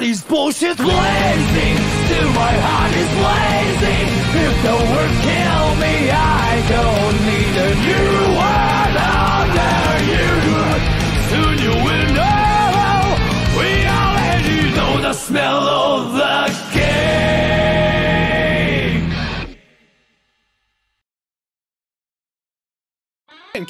body's bullshit blazing, still my heart is blazing. If the word kill me, I don't need a new word under you. Soon you will know. We already know the smell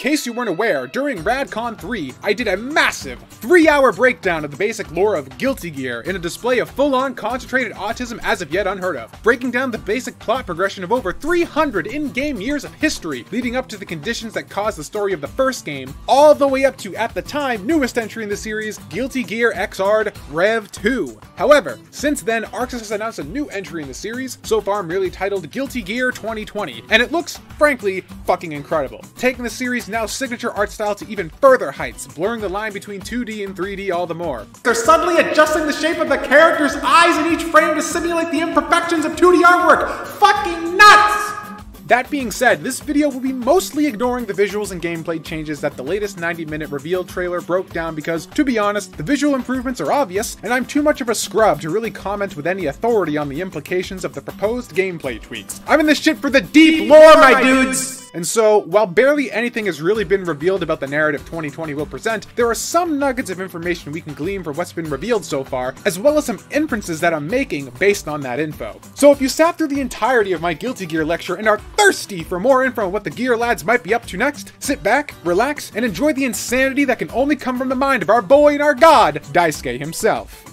case you weren't aware, during RadCon 3, I did a massive, three hour breakdown of the basic lore of Guilty Gear in a display of full on concentrated autism as of yet unheard of, breaking down the basic plot progression of over 300 in game years of history, leading up to the conditions that caused the story of the first game, all the way up to, at the time, newest entry in the series, Guilty Gear Xrd Rev 2. However, since then, Arc Sys has announced a new entry in the series, so far merely titled Guilty Gear 2020, and it looks, frankly, fucking incredible, taking the series now signature art style to even further heights, blurring the line between 2D and 3D all the more. They're suddenly adjusting the shape of the character's eyes in each frame to simulate the imperfections of 2D artwork. Fucking nuts! That being said, this video will be mostly ignoring the visuals and gameplay changes that the latest 90 minute reveal trailer broke down because, to be honest, the visual improvements are obvious, and I'm too much of a scrub to really comment with any authority on the implications of the proposed gameplay tweaks. I'm in this shit for the deep lore, my dudes! And so, while barely anything has really been revealed about the narrative 2020 will present, there are some nuggets of information we can glean from what's been revealed so far, as well as some inferences that I'm making based on that info. So if you sat through the entirety of my Guilty Gear lecture and are thirsty for more info on what the Gear lads might be up to next, sit back, relax, and enjoy the insanity that can only come from the mind of our boy and our god, Daisuke himself.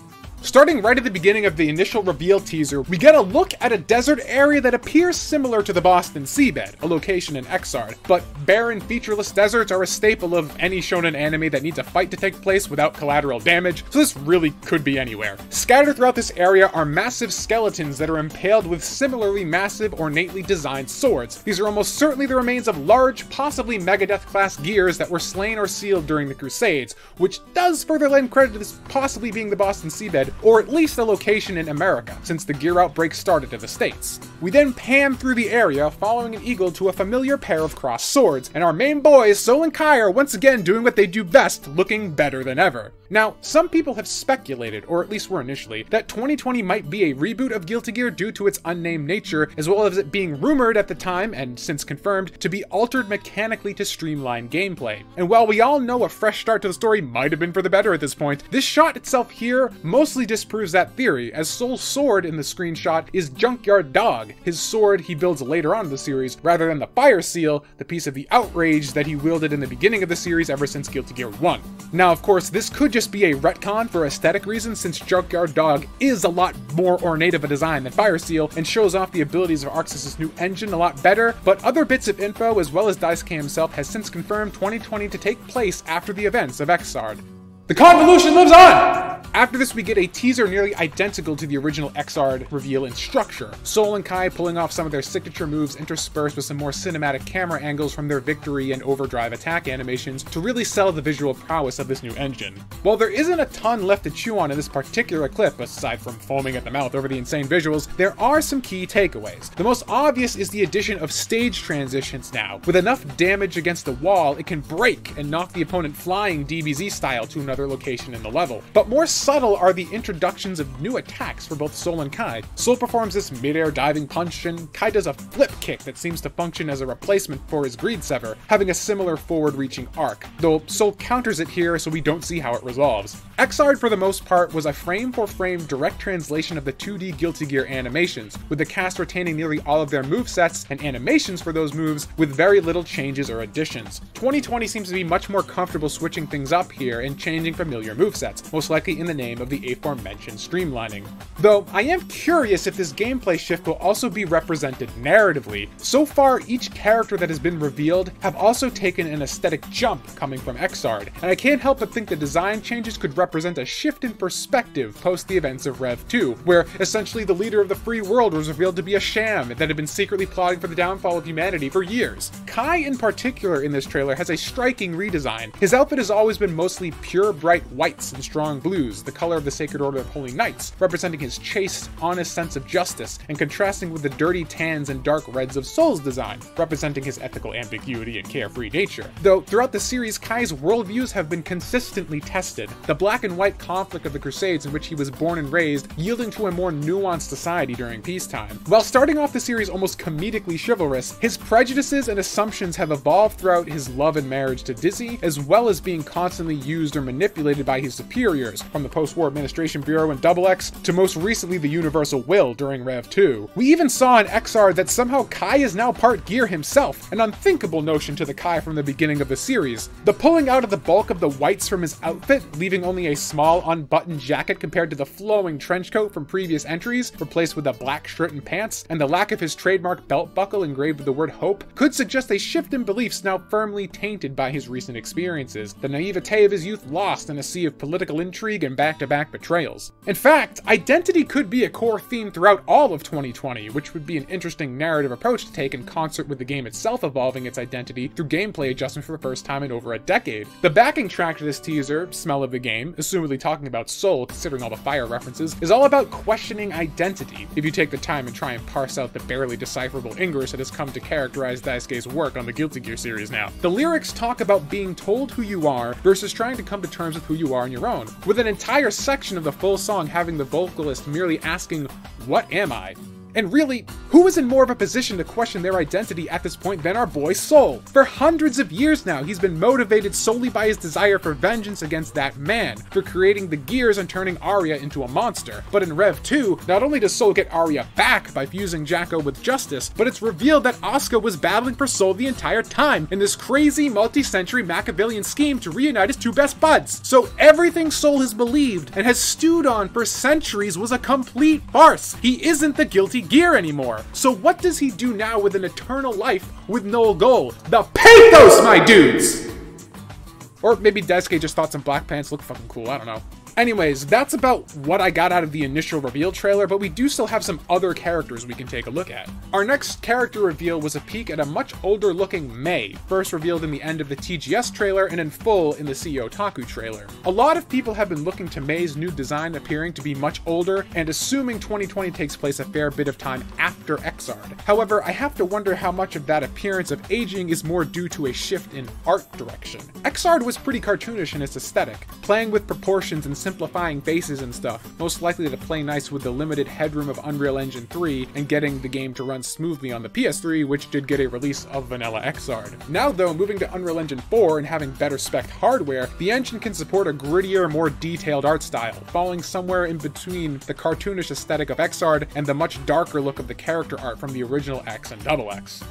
Starting right at the beginning of the initial reveal teaser, we get a look at a desert area that appears similar to the Boston seabed, a location in Xrd, but barren, featureless deserts are a staple of any shonen anime that needs a fight to take place without collateral damage, so this really could be anywhere. Scattered throughout this area are massive skeletons that are impaled with similarly massive, ornately designed swords. These are almost certainly the remains of large, possibly Megadeath class gears that were slain or sealed during the Crusades, which does further lend credit to this possibly being the Boston seabed, or at least a location in America, since the gear outbreak started in the States. We then pan through the area, following an eagle to a familiar pair of crossed swords, and our main boys, Sol and Ky, are once again doing what they do best, looking better than ever. Now, some people have speculated, or at least were initially, that 2020 might be a reboot of Guilty Gear due to its unnamed nature, as well as it being rumored at the time, and since confirmed, to be altered mechanically to streamline gameplay. And while we all know a fresh start to the story might have been for the better at this point, this shot itself here mostly disproves that theory, as Sol's sword in the screenshot is Junkyard Dog, his sword he builds later on in the series, rather than the Fire Seal, the piece of the outrage that he wielded in the beginning of the series ever since Guilty Gear 1. Now, of course, this could just be a retcon for aesthetic reasons, since Junkyard Dog is a lot more ornate of a design than Fire Seal, and shows off the abilities of Arc Sys' new engine a lot better, but other bits of info, as well as Daisuke himself, has since confirmed 2020 to take place after the events of Xrd. The convolution lives on! After this, we get a teaser nearly identical to the original Xrd reveal in structure. Sol and Ky pulling off some of their signature moves interspersed with some more cinematic camera angles from their victory and overdrive attack animations to really sell the visual prowess of this new engine. While there isn't a ton left to chew on in this particular clip, aside from foaming at the mouth over the insane visuals, there are some key takeaways. The most obvious is the addition of stage transitions now. With enough damage against the wall, it can break and knock the opponent flying DBZ style to another location in the level. But more subtle are the introductions of new attacks for both Sol and Ky. Sol performs this mid-air diving punch, and Ky does a flip kick that seems to function as a replacement for his Greed Sever, having a similar forward-reaching arc, though Sol counters it here so we don't see how it resolves. Xrd for the most part was a frame-for-frame direct translation of the 2D Guilty Gear animations, with the cast retaining nearly all of their move sets and animations for those moves with very little changes or additions. 2020 seems to be much more comfortable switching things up here and changing familiar movesets, most likely in the name of the aforementioned streamlining. Though, I am curious if this gameplay shift will also be represented narratively. So far, each character that has been revealed have also taken an aesthetic jump coming from Xrd, and I can't help but think the design changes could represent a shift in perspective post the events of Rev 2, where essentially the leader of the free world was revealed to be a sham that had been secretly plotting for the downfall of humanity for years. Ky in particular in this trailer has a striking redesign. His outfit has always been mostly pure bright whites and strong blues, the color of the Sacred Order of Holy Knights, representing his chaste, honest sense of justice, and contrasting with the dirty tans and dark reds of Sol's design, representing his ethical ambiguity and carefree nature. Though throughout the series, Ky's worldviews have been consistently tested. The black and white conflict of the Crusades in which he was born and raised, yielding to a more nuanced society during peacetime. While starting off the series almost comedically chivalrous, his prejudices and assumptions have evolved throughout his love and marriage to Dizzy, as well as being constantly used or manipulated by his superiors, from the post-war Administration Bureau in Double X to most recently the Universal Will during Rev 2. We even saw in Xrd that somehow Ky is now part gear himself, an unthinkable notion to the Ky from the beginning of the series. The pulling out of the bulk of the whites from his outfit, leaving only a small unbuttoned jacket compared to the flowing trench coat from previous entries, replaced with a black shirt and pants, and the lack of his trademark belt buckle engraved with the word hope, could suggest a shift in beliefs now firmly tainted by his recent experiences, the naivete of his youth lost in a sea of political intrigue and back-to-back betrayals. In fact, identity could be a core theme throughout all of 2020, which would be an interesting narrative approach to take in concert with the game itself evolving its identity through gameplay adjustment for the first time in over a decade. The backing track to this teaser, Smell of the Game, assumedly talking about Sol, considering all the fire references, is all about questioning identity, if you take the time and try and parse out the barely decipherable English that has come to characterize Daisuke's work on the Guilty Gear series now. The lyrics talk about being told who you are versus trying to come to terms with who you are on your own, with an entire section of the full song having the vocalist merely asking, What am I? And really, who is in more of a position to question their identity at this point than our boy Sol? For hundreds of years now, he's been motivated solely by his desire for vengeance against that man, for creating the gears and turning Aria into a monster. But in Rev 2, not only does Sol get Aria back by fusing Jack-O with Justice, but it's revealed that Asuka was battling for Sol the entire time in this crazy multi-century Machiavellian scheme to reunite his two best buds. So everything Sol has believed and has stewed on for centuries was a complete farce. He isn't the guilty gear anymore. So what does he do now with an eternal life with no goal? The pathos, my dudes! Or maybe Daisuke just thought some black pants look fucking cool, I don't know. Anyways, that's about what I got out of the initial reveal trailer, but we do still have some other characters we can take a look at. Our next character reveal was a peek at a much older looking May, first revealed in the end of the TGS trailer and in full in the CEOtaku trailer. A lot of people have been looking to May's new design appearing to be much older, and assuming 2020 takes place a fair bit of time after Xrd. However, I have to wonder how much of that appearance of aging is more due to a shift in art direction. Xrd was pretty cartoonish in its aesthetic, playing with proportions and simplifying faces and stuff, most likely to play nice with the limited headroom of Unreal Engine 3 and getting the game to run smoothly on the PS3, which did get a release of Vanilla Xrd. Now though, moving to Unreal Engine 4 and having better spec hardware, the engine can support a grittier, more detailed art style, falling somewhere in between the cartoonish aesthetic of Xrd and the much darker look of the character art from the original X and Double X.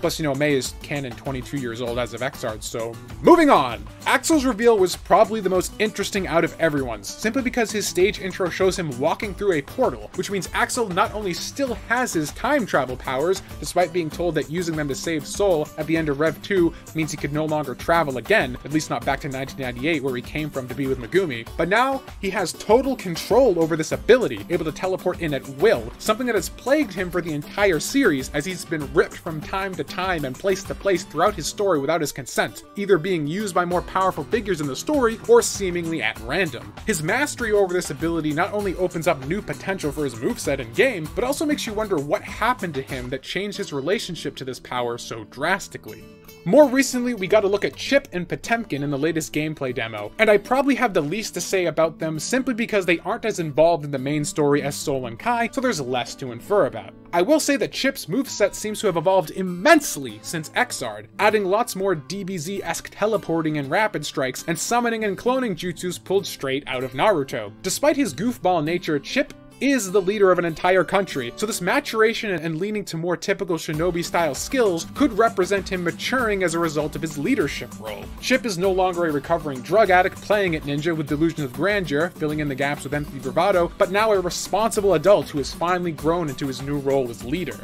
Plus, you know, May is canon 22 years old as of Xrd, so moving on! Axel's reveal was probably the most interesting out of everyone's, simply because his stage intro shows him walking through a portal, which means Axel not only still has his time travel powers, despite being told that using them to save Sol at the end of Rev 2 means he could no longer travel again, at least not back to 1998 where he came from to be with Megumi, but now he has total control over this ability, able to teleport in at will, something that has plagued him for the entire series as he's been ripped from time to time and place to place throughout his story without his consent, either being used by more powerful figures in the story or seemingly at random. His mastery over this ability not only opens up new potential for his moveset in game, but also makes you wonder what happened to him that changed his relationship to this power so drastically. More recently, we got a look at Chip and Potemkin in the latest gameplay demo, and I probably have the least to say about them simply because they aren't as involved in the main story as Sol and Ky, so there's less to infer about. I will say that Chip's moveset seems to have evolved immensely since Xrd, adding lots more DBZ-esque teleporting and rapid strikes, and summoning and cloning jutsus pulled straight out of Naruto. Despite his goofball nature, Chip is the leader of an entire country, so this maturation and leaning to more typical shinobi style skills could represent him maturing as a result of his leadership role. Chip is no longer a recovering drug addict playing at ninja with delusions of grandeur, filling in the gaps with empty bravado, but now a responsible adult who has finally grown into his new role as leader.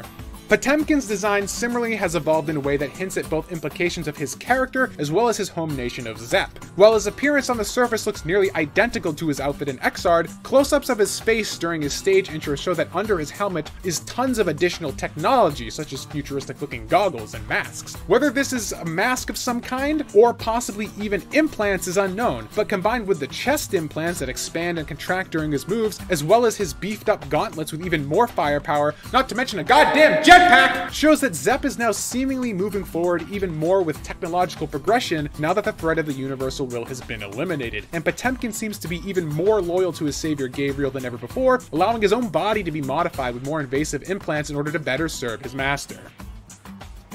Potemkin's design similarly has evolved in a way that hints at both implications of his character as well as his home nation of Zepp. While his appearance on the surface looks nearly identical to his outfit in Xrd, close-ups of his face during his stage intro show that under his helmet is tons of additional technology, such as futuristic-looking goggles and masks. Whether this is a mask of some kind, or possibly even implants is unknown, but combined with the chest implants that expand and contract during his moves, as well as his beefed-up gauntlets with even more firepower, not to mention a goddamn jet jetpack shows that Zepp is now seemingly moving forward even more with technological progression now that the threat of the universal will has been eliminated. And Potemkin seems to be even more loyal to his savior Gabriel than ever before, allowing his own body to be modified with more invasive implants in order to better serve his master.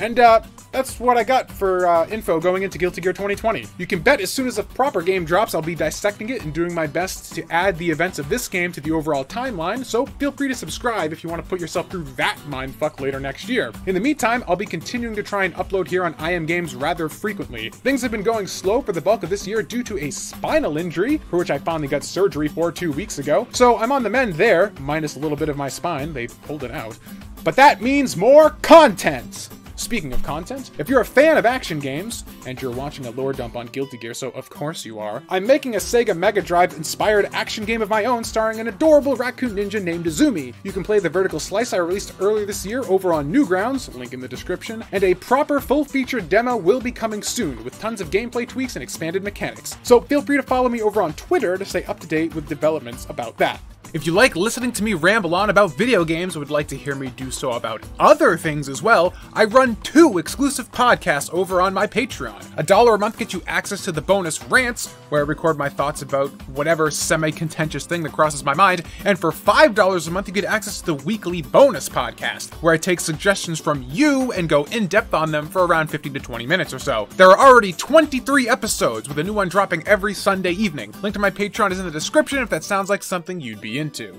And uh, that's what I got for uh, info going into Guilty Gear 2020. You can bet as soon as a proper game drops, I'll be dissecting it and doing my best to add the events of this game to the overall timeline, so feel free to subscribe if you want to put yourself through that mindfuck later next year. In the meantime, I'll be continuing to try and upload here on I Am Games rather frequently. Things have been going slow for the bulk of this year due to a spinal injury, for which I finally got surgery for two weeks ago, so I'm on the mend there, minus a little bit of my spine, they pulled it out. But that means more content! Speaking of content, if you're a fan of action games, and you're watching a lore dump on Guilty Gear, so of course you are, I'm making a Sega Mega Drive inspired action game of my own starring an adorable raccoon ninja named Izumi. You can play the vertical slice I released earlier this year over on Newgrounds, link in the description, and a proper full featured demo will be coming soon with tons of gameplay tweaks and expanded mechanics. So feel free to follow me over on Twitter to stay up to date with developments about that. If you like listening to me ramble on about video games and would like to hear me do so about other things as well, I run two exclusive podcasts over on my Patreon. A dollar a month gets you access to the bonus rants, where I record my thoughts about whatever semi contentious thing that crosses my mind, and for $5 a month, you get access to the weekly bonus podcast, where I take suggestions from you and go in depth on them for around 15 to 20 minutes or so. There are already 23 episodes, with a new one dropping every Sunday evening. Link to my Patreon is in the description if that sounds like something you'd be into.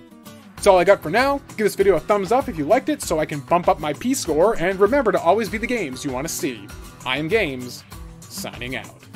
That's all I got for now. Give this video a thumbs up if you liked it so I can bump up my P score, and remember to always be the games you want to see. I am Games, signing out.